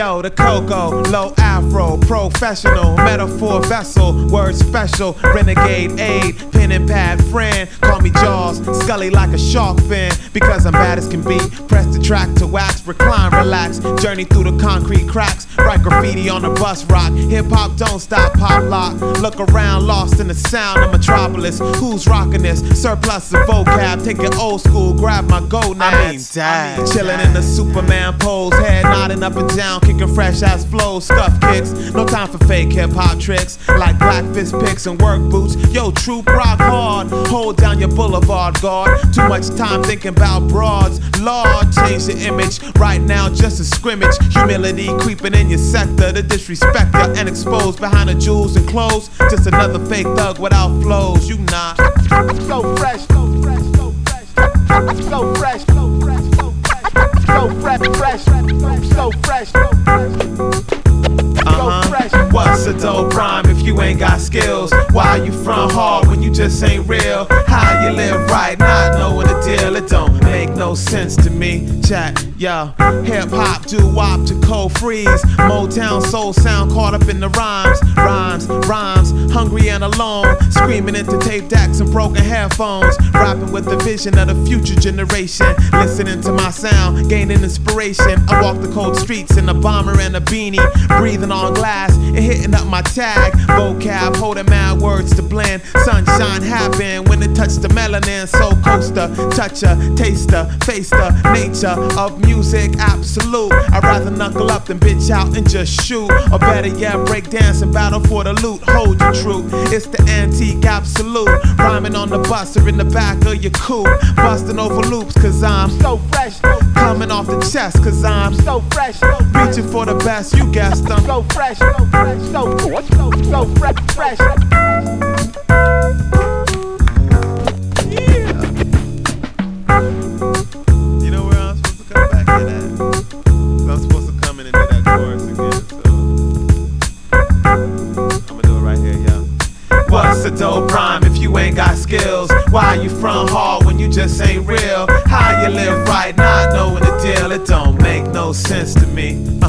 Yo, the Coco, low afro, professional, metaphor vessel, word special, renegade aid, pen and pad friend. Call me Jaws, scully like a shark fin, because I'm bad as can be. Press the track to wax, recline, relax, journey through the concrete cracks, write graffiti on the bus rock. Hip hop don't stop, pop lock. Look around, lost in the sound of metropolis. Who's rocking this? Surplus of vocab, take it old school, grab my gold I mean, dad, Chillin' in the Superman pose, head up and down, kicking fresh ass flows, stuff kicks. No time for fake hip hop tricks like black fist picks and work boots. Yo, troop rock hard, hold down your boulevard guard. Too much time thinking about broads. Lord, change the image right now, just a scrimmage. Humility creeping in your sector, the disrespect ya and exposed behind the jewels and clothes. Just another fake thug without flows. You not. so fresh, so fresh, so fresh, so fresh, fresh, fresh, so fresh, so fresh. Uh-huh. What's a dope rhyme if you ain't got skills? Why you front hard when you just ain't real? How you live right, not knowing the deal? It don't make no sense to me. Chat, yo, hip hop, do wop to cold freeze. Motown soul sound caught up in the rhymes, rhymes, rhymes. Hungry and alone, screaming into tape decks and broken headphones. Rapping with the vision of the future generation. Listening to my sound, gaining inspiration. I walk the cold streets in a bomber and a beanie, breathing on glass and hitting up my tag. Vocab, holding mad words to blend. Sunshine happen when it touch the melanin. Soul coaster, toucher, taster, face the nature of music, absolute. I'd rather knuckle up than bitch out and just shoot. Or better yet, break dance and battle for the loot. Hold your truth, it's the antique absolute. Rhyming on the bus or in the back of your coupe. Busting over loops, cause I'm So fresh, coming off the chest, cause I'm so fresh, reaching for the best. You guessed them. so fresh, so fresh, so so so fresh, fresh. A dope rhyme if you ain't got skills? Why you front hard when you just ain't real? How you live right, not knowing the deal? It don't make no sense to me.